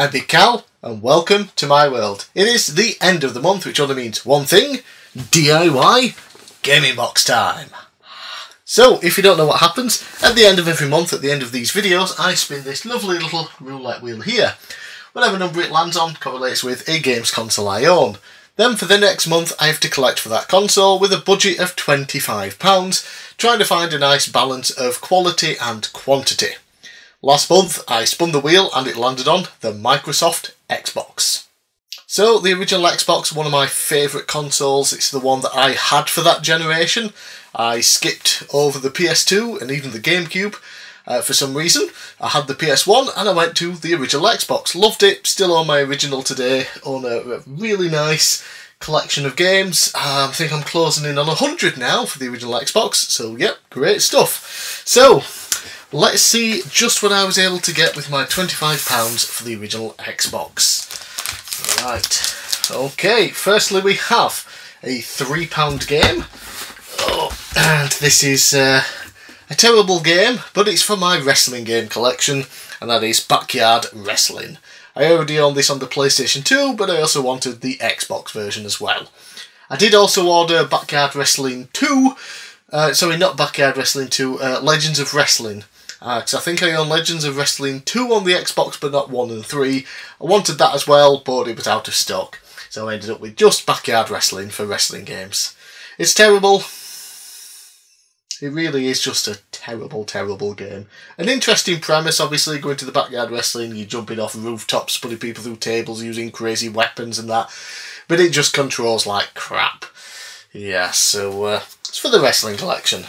I'm Big Cal, and welcome to my world. It is the end of the month, which only means one thing DIY gaming box time. So, if you don't know what happens, at the end of every month, at the end of these videos, I spin this lovely little roulette wheel here. Whatever number it lands on correlates with a games console I own. Then for the next month, I have to collect for that console with a budget of £25, trying to find a nice balance of quality and quantity. Last month, I spun the wheel and it landed on the Microsoft Xbox. So, the original Xbox, one of my favourite consoles, it's the one that I had for that generation. I skipped over the PS2 and even the GameCube uh, for some reason. I had the PS1 and I went to the original Xbox. Loved it, still on my original today, on a, really nice collection of games. Um, I think I'm closing in on 100 now for the original Xbox, so yep, great stuff. So, let's see just what I was able to get with my £25 for the original Xbox. Right, okay, firstly we have a £3 game. Oh, and this is uh, a terrible game, but it's for my wrestling game collection, and that is Backyard Wrestling. I already owned this on the PlayStation 2, but I also wanted the Xbox version as well. I did also order Backyard Wrestling 2, uh, sorry, not Backyard Wrestling 2, uh, Legends of Wrestling. Because uh, I think I own Legends of Wrestling 2 on the Xbox, but not 1 and 3. I wanted that as well, but it was out of stock. So I ended up with just Backyard Wrestling for wrestling games. It's terrible. It really is just a terrible, terrible game. An interesting premise, obviously, going to the backyard wrestling, you're jumping off rooftops, putting people through tables, using crazy weapons and that. But it just controls like crap. Yeah, so uh, it's for the wrestling collection.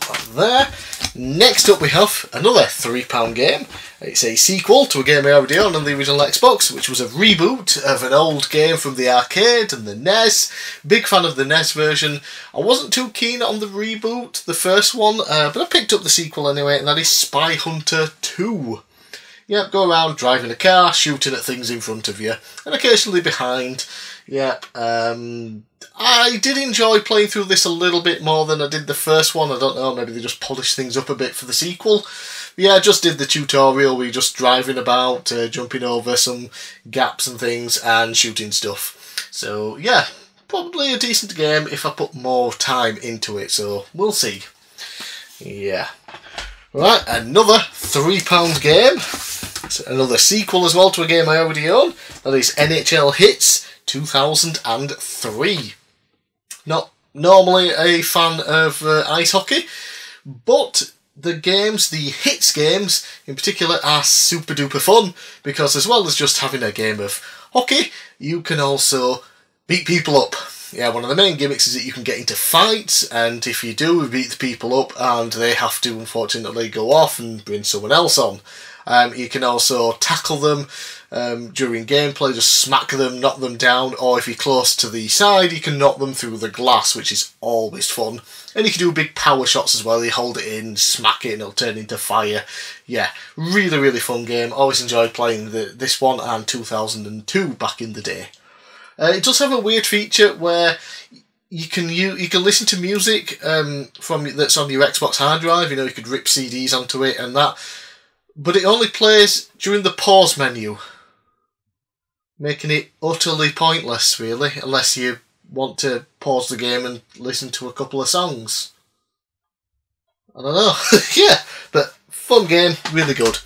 Put that there. Next up we have another £3 game. It's a sequel to a game I already owned on the original Xbox, which was a reboot of an old game from the arcade and the NES. Big fan of the NES version. I wasn't too keen on the reboot, the first one, uh, but I picked up the sequel anyway, and that is Spy Hunter 2. Yep, go around driving a car, shooting at things in front of you, and occasionally behind. Yep, um, I did enjoy playing through this a little bit more than I did the first one. I don't know, maybe they just polished things up a bit for the sequel. But yeah, I just did the tutorial. We just driving about, uh, jumping over some gaps and things, and shooting stuff. So yeah, probably a decent game if I put more time into it. So we'll see. Yeah. Right, another £3 game. Another sequel as well to a game I already own. That is NHL Hitz 2003 not normally a fan of uh, ice hockey, but the games, the Hitz games in particular, are super duper fun because as well as just having a game of hockey, you can also beat people up. Yeah, one of the main gimmicks is that you can get into fights, and if you do, beat the people up, and they have to unfortunately go off and bring someone else on. Um, you can also tackle them um, during gameplay, just smack them, knock them down, or if you're close to the side, you can knock them through the glass, which is always fun. And you can do big power shots as well. You hold it in, smack it, and it'll turn into fire. Yeah, really, really fun game. Always enjoyed playing the, this one and 2002 back in the day. Uh, it does have a weird feature where you can you, you can listen to music um, from that's on your Xbox hard drive. You know, you could rip CDs onto it and that but it only plays during the pause menu, making it utterly pointless, really, unless you want to pause the game and listen to a couple of songs. I don't know. yeah, but fun game, really good.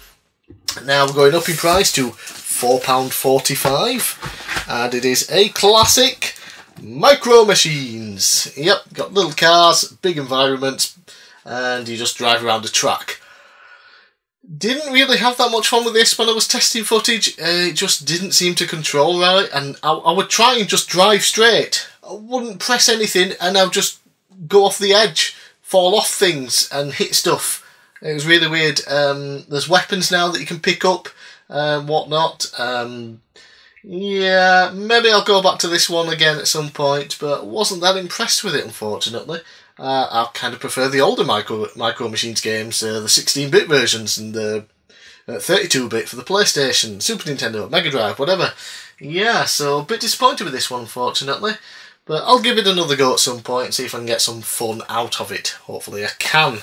Now we're going up in price to £4.45, and it is a classic Micro Machines. Yep, got little cars, big environments, and you just drive around a track. Didn't really have that much fun with this when I was testing footage. Uh, it just didn't seem to control right, and I, I would try and just drive straight. I wouldn't press anything, and I would just go off the edge, fall off things, and hit stuff. It was really weird. Um, there's weapons now that you can pick up and whatnot. Um, yeah, maybe I'll go back to this one again at some point, but wasn't that impressed with it, unfortunately. Uh, I kind of prefer the older Micro, Micro Machines games, uh, the 16-bit versions and the 32-bit uh, for the PlayStation, Super Nintendo, Mega Drive, whatever. Yeah, so a bit disappointed with this one, unfortunately. But I'll give it another go at some point and see if I can get some fun out of it. Hopefully I can.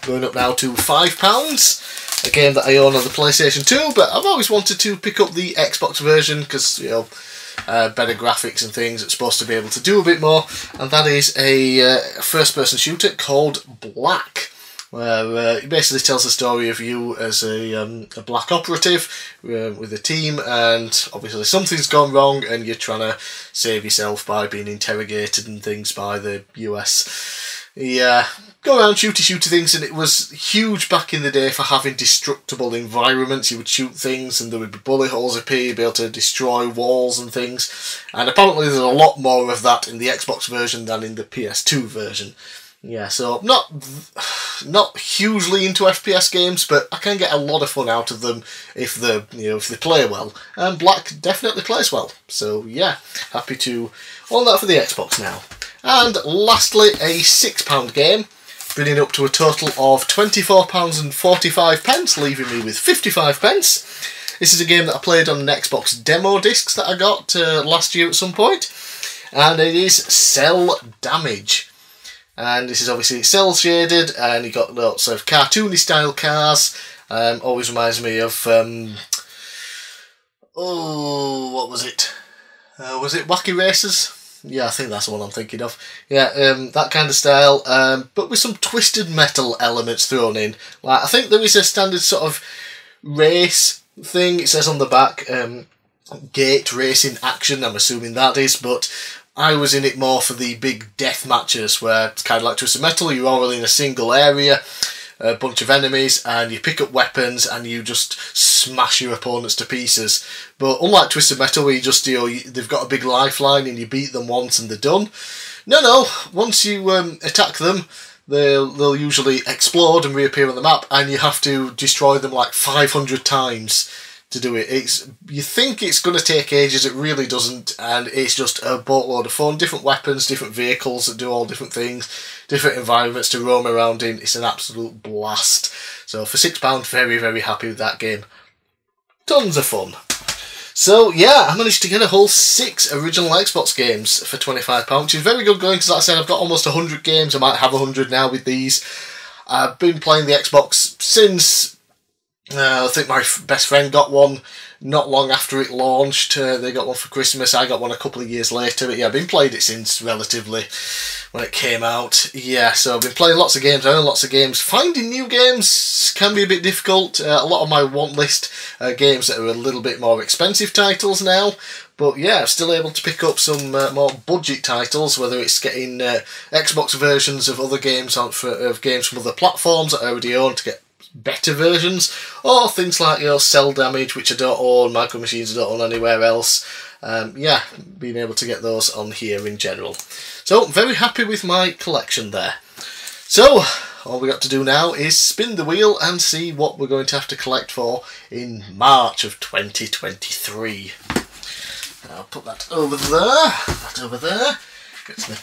going up now to £5. A game that I own on the PlayStation 2, but I've always wanted to pick up the Xbox version because, you know, uh, better graphics and things. It's supposed to be able to do a bit more, and that is a uh, first-person shooter called Black where uh, it basically tells the story of you as a, um, a black operative uh, with a team, and obviously something's gone wrong, and you're trying to save yourself by being interrogated and things by the US. Yeah, go around shooty shooty things, and it was huge back in the day for having destructible environments. You would shoot things, and there would be bullet holes appear. You'd be able to destroy walls and things. And apparently, there's a lot more of that in the Xbox version than in the PS2 version. Yeah, so not not hugely into FPS games, but I can get a lot of fun out of them if the you know if they play well. And Black definitely plays well. So yeah, happy to own that for the Xbox now. And lastly, a six pound game, bringing up to a total of twenty four pounds and forty five pence, leaving me with fifty five pence. This is a game that I played on an Xbox demo discs that I got uh, last year at some point, and it is Cel Damage. And this is obviously cel shaded and you got lots of cartoony style cars um, always reminds me of um, oh what was it? Uh, was it Wacky Racers yeah I think that's the one I'm thinking of. Yeah um, that kind of style um, but with some twisted metal elements thrown in. Like I think there is a standard sort of race thing. It says on the back um, gate racing action I'm assuming that is but I was in it more for the big death matches where it's kind of like Twisted Metal, you're all in a single area, a bunch of enemies, and you pick up weapons and you just smash your opponents to pieces. But unlike Twisted Metal, where you just, you know, they've got a big lifeline and you beat them once and they're done. No, no, once you um, attack them, they'll, they'll usually explode and reappear on the map, and you have to destroy them like 500 times to do it. It's you think it's going to take ages, it really doesn't, and it's just a boatload of fun. Different weapons, different vehicles that do all different things, different environments to roam around in. It's an absolute blast. So for six pound, very very happy with that game. Tons of fun. So yeah, I managed to get a whole six original Xbox games for £25, which is very good going because like I said, I've got almost 100 games. I might have 100 now with these. I've been playing the Xbox since uh, I think my best friend got one not long after it launched. Uh, they got one for Christmas. I got one a couple of years later. But yeah, I've been playing it since relatively when it came out. Yeah, so I've been playing lots of games. I own lots of games. Finding new games can be a bit difficult. Uh, a lot of my want list are games that are a little bit more expensive titles now. But yeah, I'm still able to pick up some uh, more budget titles, whether it's getting uh, Xbox versions of other games on for of games from other platforms that I already own to get better versions, or things like your know Cel Damage, which I don't own, Micro Machines I don't own anywhere else. Um, yeah, being able to get those on here in general. So very happy with my collection there. So all we got to do now is spin the wheel and see what we're going to have to collect for in March of 2023. I'll put that over there, that over there. Get the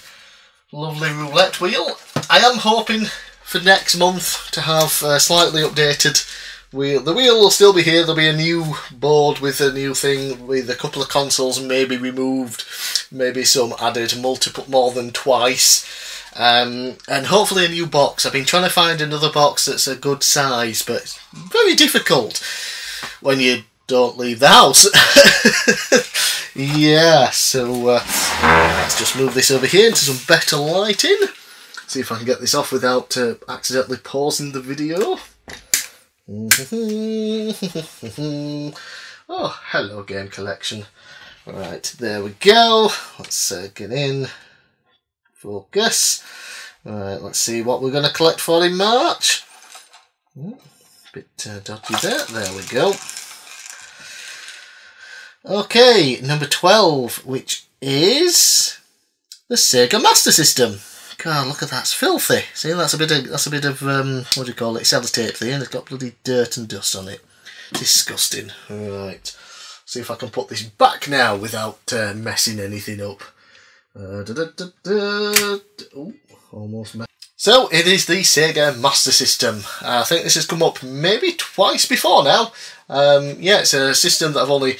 lovely roulette wheel. I am hoping for next month to have a slightly updated wheel. The wheel will still be here. There'll be a new board with a new thing with a couple of consoles maybe removed, maybe some added multiple more than twice. Um, and hopefully a new box. I've been trying to find another box that's a good size, but it's very difficult when you don't leave the house. yeah, so uh, let's just move this over here into some better lighting. See if I can get this off without uh, accidentally pausing the video. oh, hello game collection. Right, there we go. Let's uh, get in. Focus. Alright, let's see what we're going to collect for in March. Ooh, bit uh, dodgy there. There we go. Okay, number 12, which is the Sega Master System. God, look at that. It's filthy. See, that's a bit of, that's a bit of, um, what do you call it, sellotape there, and it's got bloody dirt and dust on it. Disgusting. Right. See if I can put this back now without uh, messing anything up. Uh, da, da, da, Ooh, almost So, it is the Sega Master System. I think this has come up maybe twice before now. Um, yeah, it's a system that I've only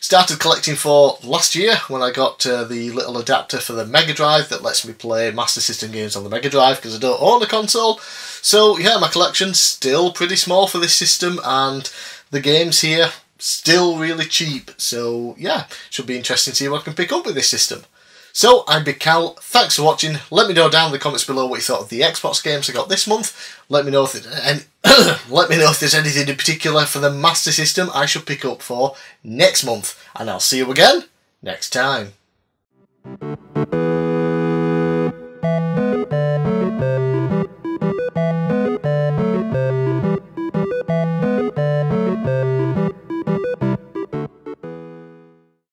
Started collecting for last year when I got uh, the little adapter for the Mega Drive that lets me play Master System games on the Mega Drive because I don't own a console. So yeah, my collection's still pretty small for this system and the games here still really cheap. So yeah, should be interesting to see what I can pick up with this system. So, I'm Big Cal, thanks for watching. Let me know down in the comments below what you thought of the Xbox games I got this month. Let me know if let me know if there's anything in particular for the Master System I should pick up for next month. And I'll see you again next time.